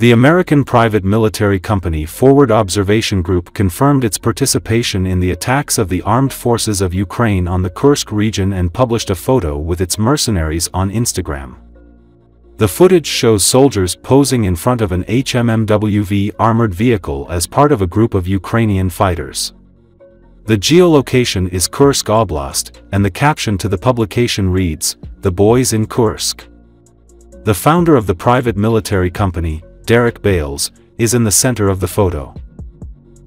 The American private military company Forward Observation Group confirmed its participation in the attacks of the armed forces of Ukraine on the Kursk region and published a photo with its mercenaries on Instagram. The footage shows soldiers posing in front of an HMMWV armored vehicle as part of a group of Ukrainian fighters. The geolocation is Kursk Oblast, and the caption to the publication reads, The Boys in Kursk. The founder of the private military company, Derrick Bales, is in the center of the photo.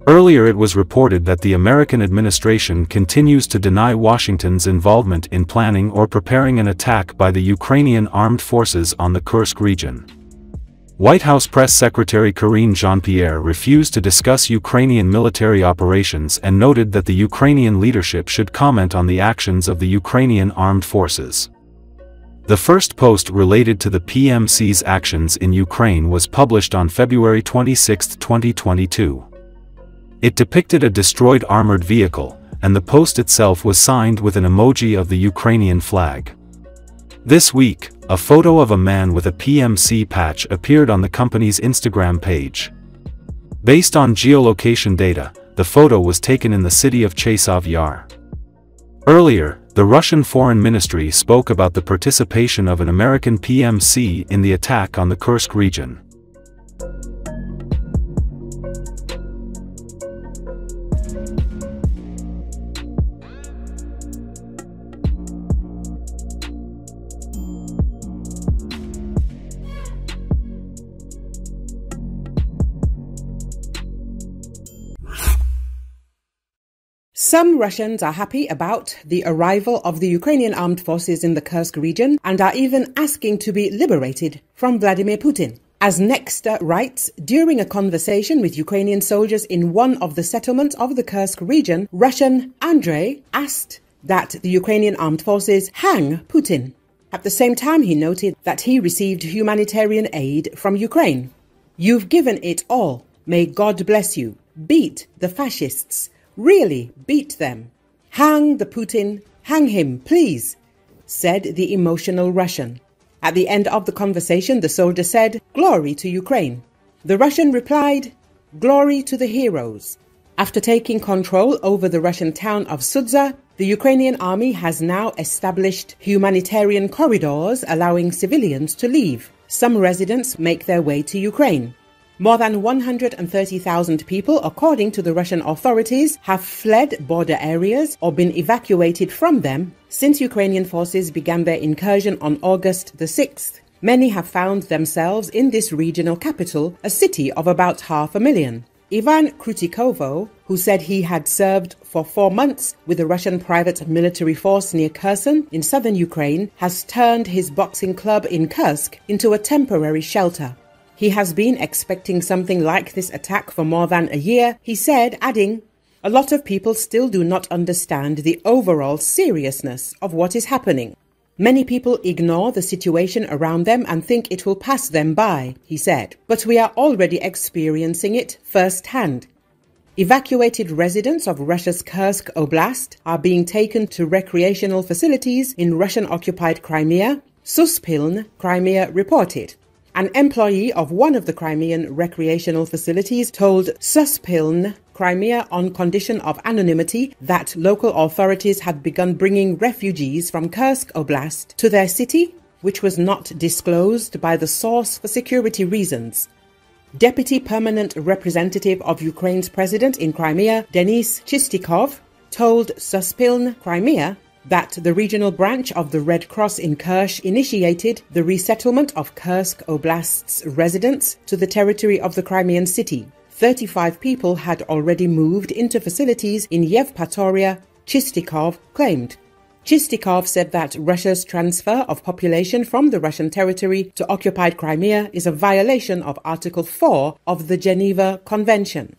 Earlier it was reported that the American administration continues to deny Washington's involvement in planning or preparing an attack by the Ukrainian armed forces on the Kursk region. White House Press Secretary Karine Jean-Pierre refused to discuss Ukrainian military operations and noted that the Ukrainian leadership should comment on the actions of the Ukrainian armed forces. The first post related to the PMC's actions in Ukraine was published on February 26, 2022. It depicted a destroyed armored vehicle, and the post itself was signed with an emoji of the Ukrainian flag. This week, a photo of a man with a PMC patch appeared on the company's Instagram page. Based on geolocation data, the photo was taken in the city of Chasiv Yar. Earlier, the Russian Foreign Ministry spoke about the participation of an American PMC in the attack on the Kursk region. Some Russians are happy about the arrival of the Ukrainian armed forces in the Kursk region and are even asking to be liberated from Vladimir Putin. As Nexta writes, during a conversation with Ukrainian soldiers in one of the settlements of the Kursk region, Russian Andrei asked that the Ukrainian armed forces hang Putin. At the same time, he noted that he received humanitarian aid from Ukraine. You've given it all. May God bless you. Beat the fascists. Really beat them. Hang the Putin, hang him, please, said the emotional Russian. At the end of the conversation, the soldier said, Glory to Ukraine. The Russian replied, Glory to the heroes. After taking control over the Russian town of Sudzha, the Ukrainian army has now established humanitarian corridors allowing civilians to leave. Some residents make their way to Ukraine. More than 130,000 people, according to the Russian authorities, have fled border areas or been evacuated from them since Ukrainian forces began their incursion on August the 6th. Many have found themselves in this regional capital, a city of about half a million. Ivan Krutikovo, who said he had served for four months with the Russian private military force near Kherson in southern Ukraine, has turned his boxing club in Kursk into a temporary shelter. He has been expecting something like this attack for more than a year, he said, adding, A lot of people still do not understand the overall seriousness of what is happening. Many people ignore the situation around them and think it will pass them by, he said. But we are already experiencing it firsthand. Evacuated residents of Russia's Kursk Oblast are being taken to recreational facilities in Russian occupied Crimea, Suspilne, Crimea reported. An employee of one of the Crimean recreational facilities told Suspilne Crimea on condition of anonymity that local authorities had begun bringing refugees from Kursk Oblast to their city, which was not disclosed by the source for security reasons. Deputy Permanent Representative of Ukraine's President in Crimea, Denis Chistikov, told Suspilne Crimea that the regional branch of the Red Cross in Kerch initiated the resettlement of Kursk Oblast's residents to the territory of the Crimean city. 35 people had already moved into facilities in Yevpatoria, Chistikov claimed. Chistikov said that Russia's transfer of population from the Russian territory to occupied Crimea is a violation of Article 4 of the Geneva Convention.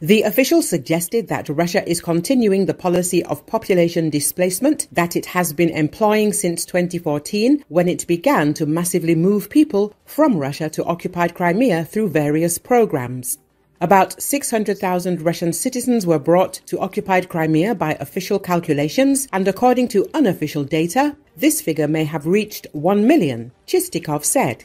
The official suggested that Russia is continuing the policy of population displacement that it has been employing since 2014 when it began to massively move people from Russia to occupied Crimea through various programs. About 600,000 Russian citizens were brought to occupied Crimea by official calculations, and according to unofficial data, this figure may have reached 1 million, Chistikov said.